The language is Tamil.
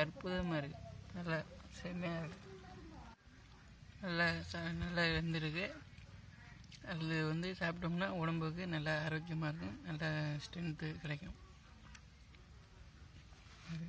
அற்புதமாக இருக்குது நல்லா செம்மையாக இருக்குது நல்லா ச நல்லா வெந்திருக்கு. அது வந்து சாப்பிட்டோம்னா உடம்புக்கு நல்லா ஆரோக்கியமாக இருக்கும். நல்லா ஸ்ட்ரென்த்து கிடைக்கும். அது.